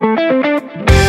you